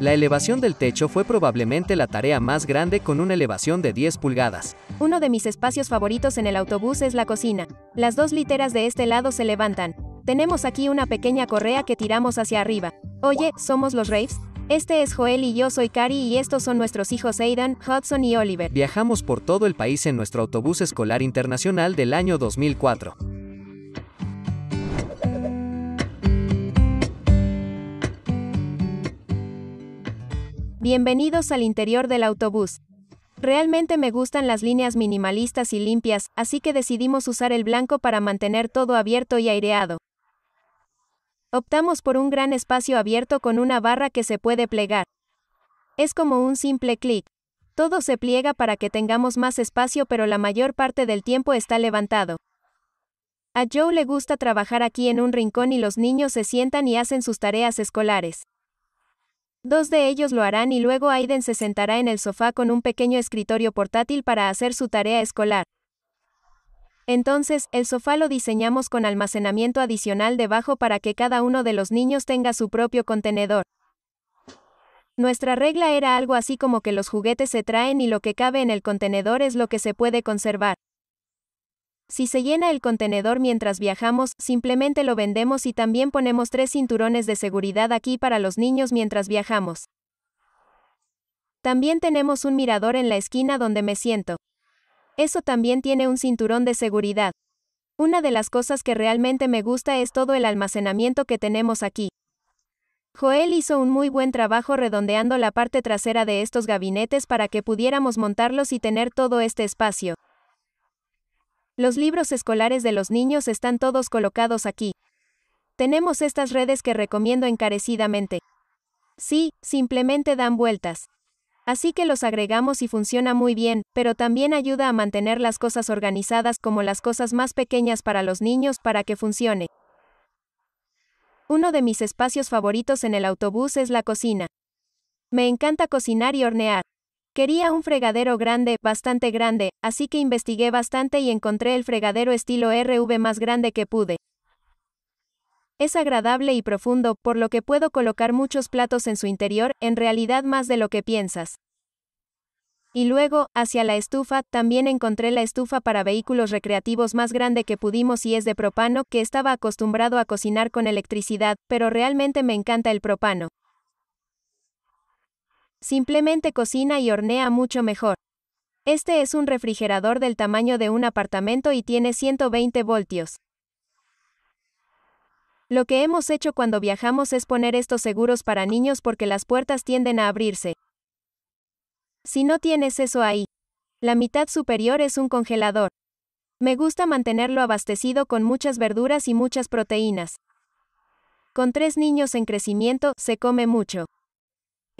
La elevación del techo fue probablemente la tarea más grande con una elevación de 10 pulgadas. Uno de mis espacios favoritos en el autobús es la cocina. Las dos literas de este lado se levantan. Tenemos aquí una pequeña correa que tiramos hacia arriba. Oye, ¿somos los Raves? Este es Joel y yo soy Cari y estos son nuestros hijos Aidan, Hudson y Oliver. Viajamos por todo el país en nuestro autobús escolar internacional del año 2004. Bienvenidos al interior del autobús. Realmente me gustan las líneas minimalistas y limpias, así que decidimos usar el blanco para mantener todo abierto y aireado. Optamos por un gran espacio abierto con una barra que se puede plegar. Es como un simple clic. Todo se pliega para que tengamos más espacio pero la mayor parte del tiempo está levantado. A Joe le gusta trabajar aquí en un rincón y los niños se sientan y hacen sus tareas escolares. Dos de ellos lo harán y luego Aiden se sentará en el sofá con un pequeño escritorio portátil para hacer su tarea escolar. Entonces, el sofá lo diseñamos con almacenamiento adicional debajo para que cada uno de los niños tenga su propio contenedor. Nuestra regla era algo así como que los juguetes se traen y lo que cabe en el contenedor es lo que se puede conservar. Si se llena el contenedor mientras viajamos, simplemente lo vendemos y también ponemos tres cinturones de seguridad aquí para los niños mientras viajamos. También tenemos un mirador en la esquina donde me siento. Eso también tiene un cinturón de seguridad. Una de las cosas que realmente me gusta es todo el almacenamiento que tenemos aquí. Joel hizo un muy buen trabajo redondeando la parte trasera de estos gabinetes para que pudiéramos montarlos y tener todo este espacio. Los libros escolares de los niños están todos colocados aquí. Tenemos estas redes que recomiendo encarecidamente. Sí, simplemente dan vueltas. Así que los agregamos y funciona muy bien, pero también ayuda a mantener las cosas organizadas como las cosas más pequeñas para los niños para que funcione. Uno de mis espacios favoritos en el autobús es la cocina. Me encanta cocinar y hornear. Quería un fregadero grande, bastante grande, así que investigué bastante y encontré el fregadero estilo RV más grande que pude. Es agradable y profundo, por lo que puedo colocar muchos platos en su interior, en realidad más de lo que piensas. Y luego, hacia la estufa, también encontré la estufa para vehículos recreativos más grande que pudimos y es de propano, que estaba acostumbrado a cocinar con electricidad, pero realmente me encanta el propano. Simplemente cocina y hornea mucho mejor. Este es un refrigerador del tamaño de un apartamento y tiene 120 voltios. Lo que hemos hecho cuando viajamos es poner estos seguros para niños porque las puertas tienden a abrirse. Si no tienes eso ahí, la mitad superior es un congelador. Me gusta mantenerlo abastecido con muchas verduras y muchas proteínas. Con tres niños en crecimiento, se come mucho.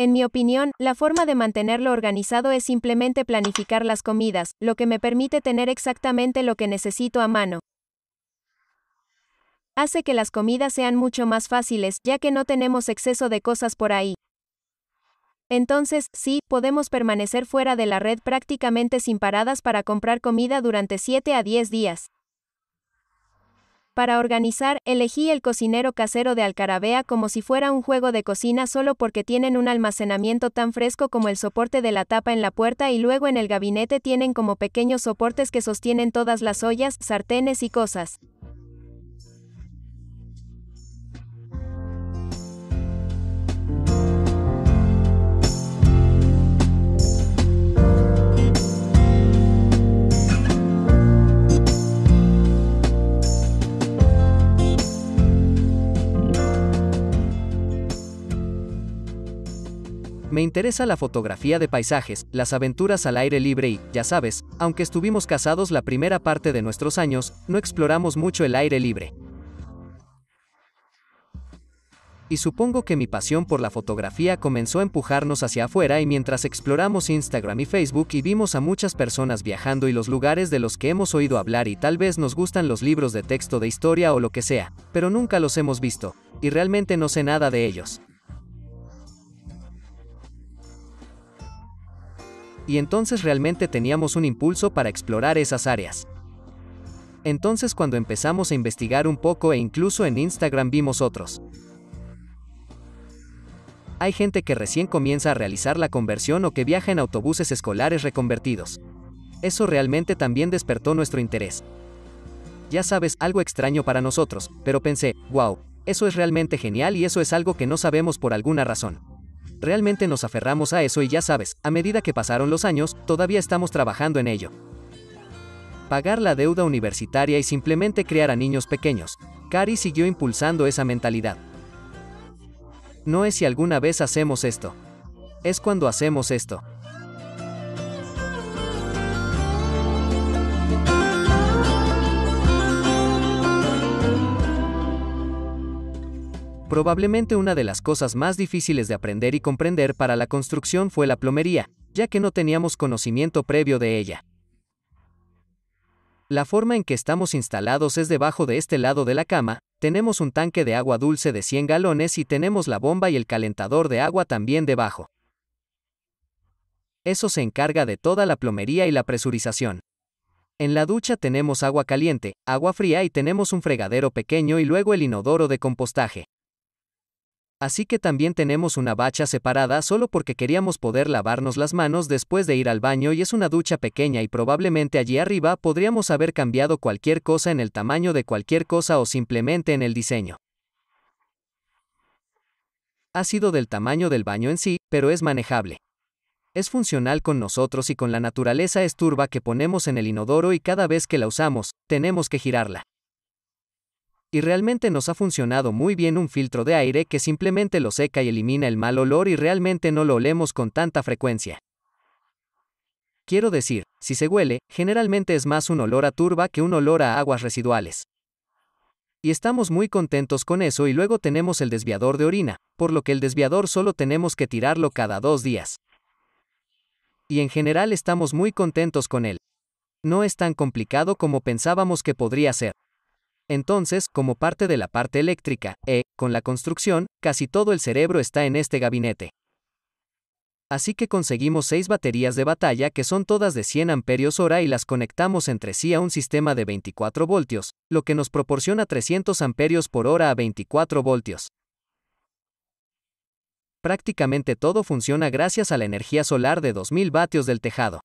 En mi opinión, la forma de mantenerlo organizado es simplemente planificar las comidas, lo que me permite tener exactamente lo que necesito a mano. Hace que las comidas sean mucho más fáciles, ya que no tenemos exceso de cosas por ahí. Entonces, sí, podemos permanecer fuera de la red prácticamente sin paradas para comprar comida durante 7 a 10 días. Para organizar, elegí el cocinero casero de Alcarabea como si fuera un juego de cocina solo porque tienen un almacenamiento tan fresco como el soporte de la tapa en la puerta y luego en el gabinete tienen como pequeños soportes que sostienen todas las ollas, sartenes y cosas. Me interesa la fotografía de paisajes, las aventuras al aire libre y, ya sabes, aunque estuvimos casados la primera parte de nuestros años, no exploramos mucho el aire libre. Y supongo que mi pasión por la fotografía comenzó a empujarnos hacia afuera y mientras exploramos Instagram y Facebook y vimos a muchas personas viajando y los lugares de los que hemos oído hablar y tal vez nos gustan los libros de texto de historia o lo que sea, pero nunca los hemos visto, y realmente no sé nada de ellos. Y entonces realmente teníamos un impulso para explorar esas áreas. Entonces cuando empezamos a investigar un poco e incluso en Instagram vimos otros. Hay gente que recién comienza a realizar la conversión o que viaja en autobuses escolares reconvertidos. Eso realmente también despertó nuestro interés. Ya sabes, algo extraño para nosotros, pero pensé, wow, eso es realmente genial y eso es algo que no sabemos por alguna razón. Realmente nos aferramos a eso y ya sabes, a medida que pasaron los años, todavía estamos trabajando en ello. Pagar la deuda universitaria y simplemente crear a niños pequeños. Cari siguió impulsando esa mentalidad. No es si alguna vez hacemos esto. Es cuando hacemos esto. Probablemente una de las cosas más difíciles de aprender y comprender para la construcción fue la plomería, ya que no teníamos conocimiento previo de ella. La forma en que estamos instalados es debajo de este lado de la cama, tenemos un tanque de agua dulce de 100 galones y tenemos la bomba y el calentador de agua también debajo. Eso se encarga de toda la plomería y la presurización. En la ducha tenemos agua caliente, agua fría y tenemos un fregadero pequeño y luego el inodoro de compostaje. Así que también tenemos una bacha separada solo porque queríamos poder lavarnos las manos después de ir al baño y es una ducha pequeña y probablemente allí arriba podríamos haber cambiado cualquier cosa en el tamaño de cualquier cosa o simplemente en el diseño. Ha sido del tamaño del baño en sí, pero es manejable. Es funcional con nosotros y con la naturaleza es turba que ponemos en el inodoro y cada vez que la usamos, tenemos que girarla. Y realmente nos ha funcionado muy bien un filtro de aire que simplemente lo seca y elimina el mal olor y realmente no lo olemos con tanta frecuencia. Quiero decir, si se huele, generalmente es más un olor a turba que un olor a aguas residuales. Y estamos muy contentos con eso y luego tenemos el desviador de orina, por lo que el desviador solo tenemos que tirarlo cada dos días. Y en general estamos muy contentos con él. No es tan complicado como pensábamos que podría ser. Entonces, como parte de la parte eléctrica, e, con la construcción, casi todo el cerebro está en este gabinete. Así que conseguimos seis baterías de batalla que son todas de 100 amperios hora y las conectamos entre sí a un sistema de 24 voltios, lo que nos proporciona 300 amperios por hora a 24 voltios. Prácticamente todo funciona gracias a la energía solar de 2000 vatios del tejado.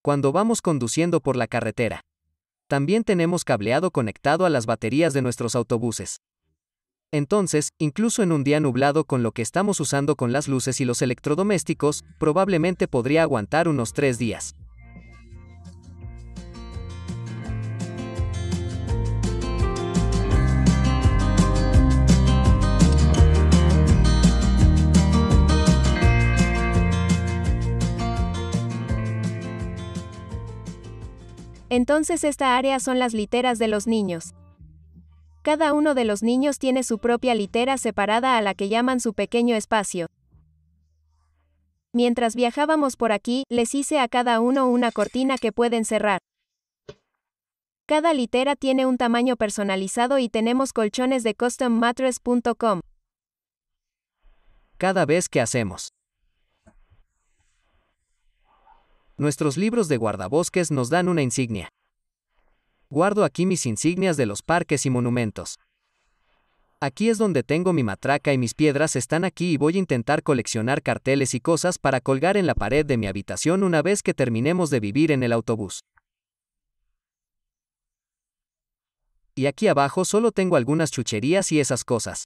Cuando vamos conduciendo por la carretera, también tenemos cableado conectado a las baterías de nuestros autobuses. Entonces, incluso en un día nublado con lo que estamos usando con las luces y los electrodomésticos, probablemente podría aguantar unos tres días. Entonces esta área son las literas de los niños. Cada uno de los niños tiene su propia litera separada a la que llaman su pequeño espacio. Mientras viajábamos por aquí, les hice a cada uno una cortina que pueden cerrar. Cada litera tiene un tamaño personalizado y tenemos colchones de custommattress.com. Cada vez que hacemos Nuestros libros de guardabosques nos dan una insignia. Guardo aquí mis insignias de los parques y monumentos. Aquí es donde tengo mi matraca y mis piedras están aquí y voy a intentar coleccionar carteles y cosas para colgar en la pared de mi habitación una vez que terminemos de vivir en el autobús. Y aquí abajo solo tengo algunas chucherías y esas cosas.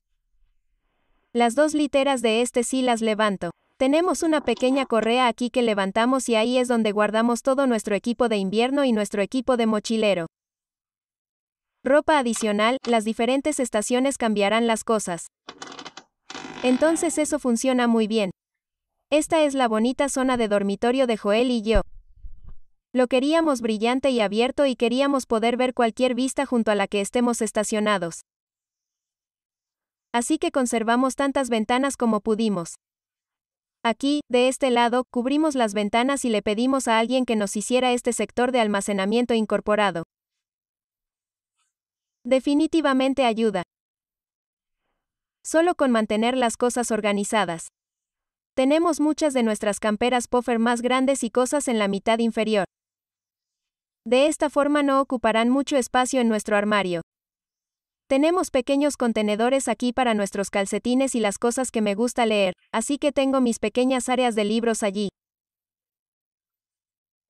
Las dos literas de este sí las levanto. Tenemos una pequeña correa aquí que levantamos y ahí es donde guardamos todo nuestro equipo de invierno y nuestro equipo de mochilero. Ropa adicional, las diferentes estaciones cambiarán las cosas. Entonces eso funciona muy bien. Esta es la bonita zona de dormitorio de Joel y yo. Lo queríamos brillante y abierto y queríamos poder ver cualquier vista junto a la que estemos estacionados. Así que conservamos tantas ventanas como pudimos. Aquí, de este lado, cubrimos las ventanas y le pedimos a alguien que nos hiciera este sector de almacenamiento incorporado. Definitivamente ayuda. Solo con mantener las cosas organizadas. Tenemos muchas de nuestras camperas puffer más grandes y cosas en la mitad inferior. De esta forma no ocuparán mucho espacio en nuestro armario. Tenemos pequeños contenedores aquí para nuestros calcetines y las cosas que me gusta leer, así que tengo mis pequeñas áreas de libros allí.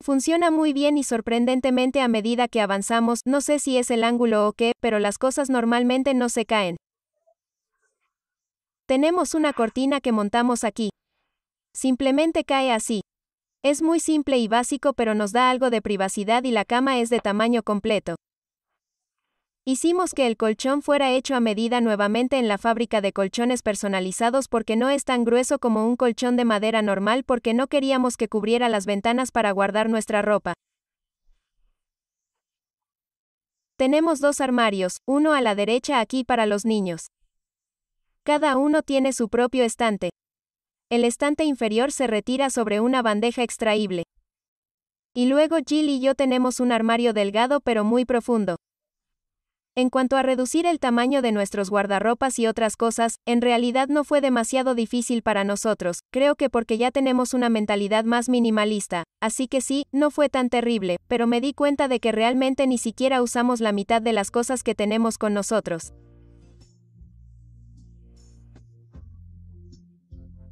Funciona muy bien y sorprendentemente a medida que avanzamos, no sé si es el ángulo o qué, pero las cosas normalmente no se caen. Tenemos una cortina que montamos aquí. Simplemente cae así. Es muy simple y básico pero nos da algo de privacidad y la cama es de tamaño completo. Hicimos que el colchón fuera hecho a medida nuevamente en la fábrica de colchones personalizados porque no es tan grueso como un colchón de madera normal porque no queríamos que cubriera las ventanas para guardar nuestra ropa. Tenemos dos armarios, uno a la derecha aquí para los niños. Cada uno tiene su propio estante. El estante inferior se retira sobre una bandeja extraíble. Y luego Jill y yo tenemos un armario delgado pero muy profundo. En cuanto a reducir el tamaño de nuestros guardarropas y otras cosas, en realidad no fue demasiado difícil para nosotros, creo que porque ya tenemos una mentalidad más minimalista, así que sí, no fue tan terrible, pero me di cuenta de que realmente ni siquiera usamos la mitad de las cosas que tenemos con nosotros.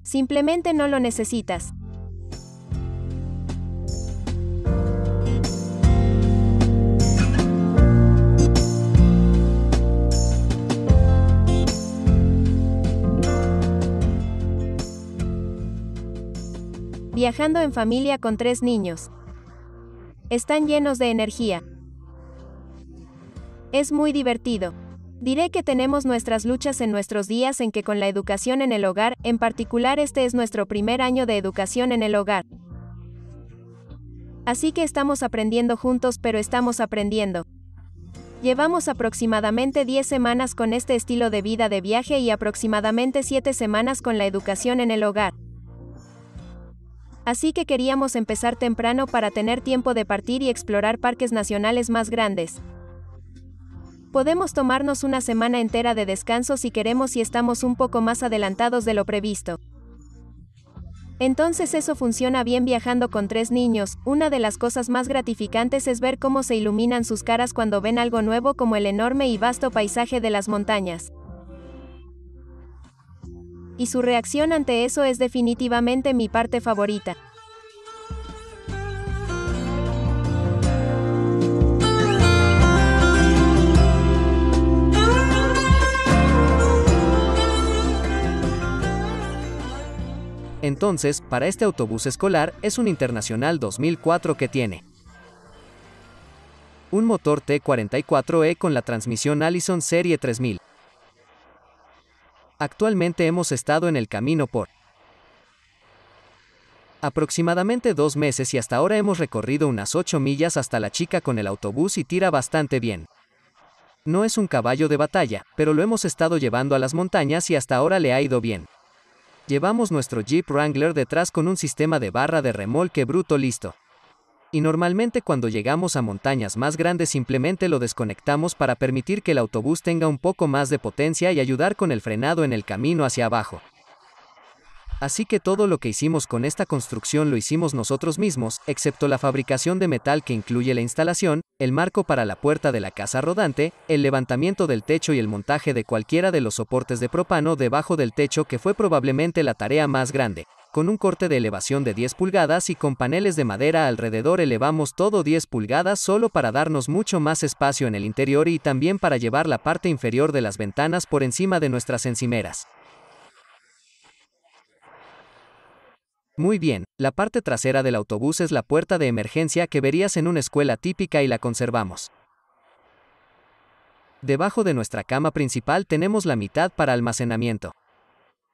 Simplemente no lo necesitas. Viajando en familia con tres niños. Están llenos de energía. Es muy divertido. Diré que tenemos nuestras luchas en nuestros días en que con la educación en el hogar, en particular este es nuestro primer año de educación en el hogar. Así que estamos aprendiendo juntos pero estamos aprendiendo. Llevamos aproximadamente 10 semanas con este estilo de vida de viaje y aproximadamente 7 semanas con la educación en el hogar. Así que queríamos empezar temprano para tener tiempo de partir y explorar parques nacionales más grandes. Podemos tomarnos una semana entera de descanso si queremos y estamos un poco más adelantados de lo previsto. Entonces eso funciona bien viajando con tres niños, una de las cosas más gratificantes es ver cómo se iluminan sus caras cuando ven algo nuevo como el enorme y vasto paisaje de las montañas. Y su reacción ante eso es definitivamente mi parte favorita. Entonces, para este autobús escolar, es un Internacional 2004 que tiene un motor T44E con la transmisión Allison Serie 3000. Actualmente hemos estado en el camino por aproximadamente dos meses y hasta ahora hemos recorrido unas 8 millas hasta la chica con el autobús y tira bastante bien. No es un caballo de batalla, pero lo hemos estado llevando a las montañas y hasta ahora le ha ido bien. Llevamos nuestro Jeep Wrangler detrás con un sistema de barra de remolque bruto listo. Y normalmente cuando llegamos a montañas más grandes simplemente lo desconectamos para permitir que el autobús tenga un poco más de potencia y ayudar con el frenado en el camino hacia abajo. Así que todo lo que hicimos con esta construcción lo hicimos nosotros mismos, excepto la fabricación de metal que incluye la instalación, el marco para la puerta de la casa rodante, el levantamiento del techo y el montaje de cualquiera de los soportes de propano debajo del techo que fue probablemente la tarea más grande. Con un corte de elevación de 10 pulgadas y con paneles de madera alrededor elevamos todo 10 pulgadas solo para darnos mucho más espacio en el interior y también para llevar la parte inferior de las ventanas por encima de nuestras encimeras. Muy bien, la parte trasera del autobús es la puerta de emergencia que verías en una escuela típica y la conservamos. Debajo de nuestra cama principal tenemos la mitad para almacenamiento.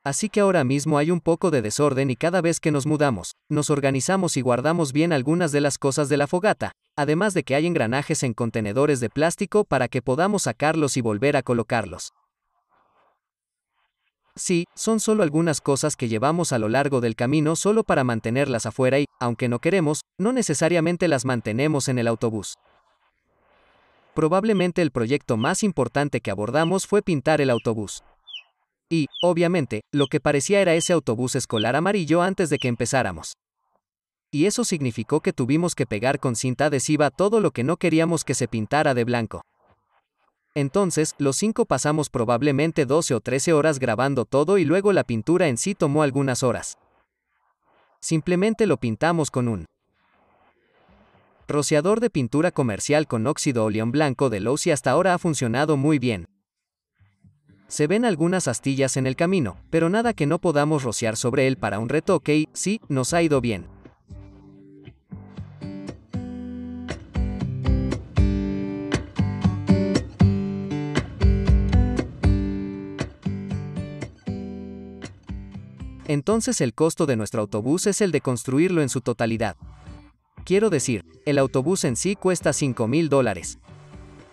Así que ahora mismo hay un poco de desorden y cada vez que nos mudamos, nos organizamos y guardamos bien algunas de las cosas de la fogata, además de que hay engranajes en contenedores de plástico para que podamos sacarlos y volver a colocarlos. Sí, son solo algunas cosas que llevamos a lo largo del camino solo para mantenerlas afuera y, aunque no queremos, no necesariamente las mantenemos en el autobús. Probablemente el proyecto más importante que abordamos fue pintar el autobús. Y, obviamente, lo que parecía era ese autobús escolar amarillo antes de que empezáramos. Y eso significó que tuvimos que pegar con cinta adhesiva todo lo que no queríamos que se pintara de blanco. Entonces, los cinco pasamos probablemente 12 o 13 horas grabando todo y luego la pintura en sí tomó algunas horas. Simplemente lo pintamos con un rociador de pintura comercial con óxido oleón blanco de Lowe's y hasta ahora ha funcionado muy bien. Se ven algunas astillas en el camino, pero nada que no podamos rociar sobre él para un retoque y, sí, nos ha ido bien. Entonces el costo de nuestro autobús es el de construirlo en su totalidad. Quiero decir, el autobús en sí cuesta 5 mil dólares.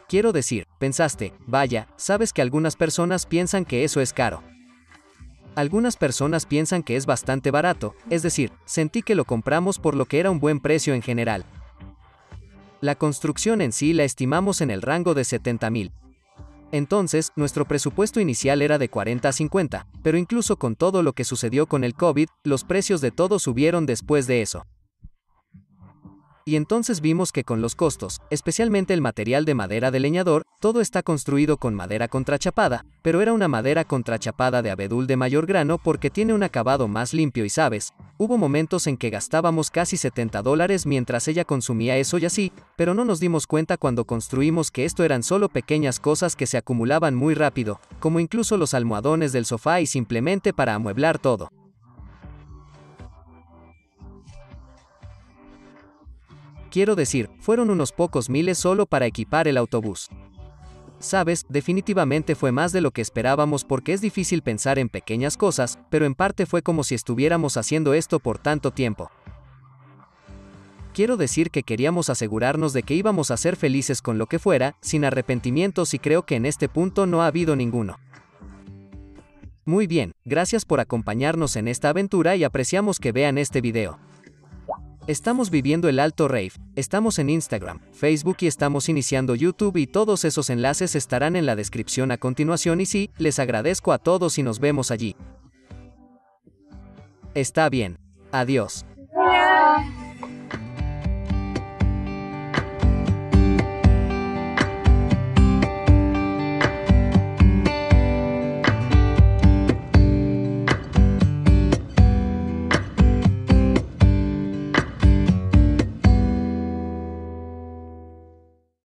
Quiero decir, pensaste, vaya, sabes que algunas personas piensan que eso es caro. Algunas personas piensan que es bastante barato, es decir, sentí que lo compramos por lo que era un buen precio en general. La construcción en sí la estimamos en el rango de 70 mil. Entonces, nuestro presupuesto inicial era de 40 a 50, pero incluso con todo lo que sucedió con el COVID, los precios de todo subieron después de eso. Y entonces vimos que con los costos, especialmente el material de madera de leñador, todo está construido con madera contrachapada, pero era una madera contrachapada de abedul de mayor grano porque tiene un acabado más limpio y sabes, hubo momentos en que gastábamos casi 70 dólares mientras ella consumía eso y así, pero no nos dimos cuenta cuando construimos que esto eran solo pequeñas cosas que se acumulaban muy rápido, como incluso los almohadones del sofá y simplemente para amueblar todo. Quiero decir, fueron unos pocos miles solo para equipar el autobús. Sabes, definitivamente fue más de lo que esperábamos porque es difícil pensar en pequeñas cosas, pero en parte fue como si estuviéramos haciendo esto por tanto tiempo. Quiero decir que queríamos asegurarnos de que íbamos a ser felices con lo que fuera, sin arrepentimientos y creo que en este punto no ha habido ninguno. Muy bien, gracias por acompañarnos en esta aventura y apreciamos que vean este video. Estamos viviendo el alto rave, estamos en Instagram, Facebook y estamos iniciando YouTube y todos esos enlaces estarán en la descripción a continuación y sí, les agradezco a todos y nos vemos allí. Está bien. Adiós.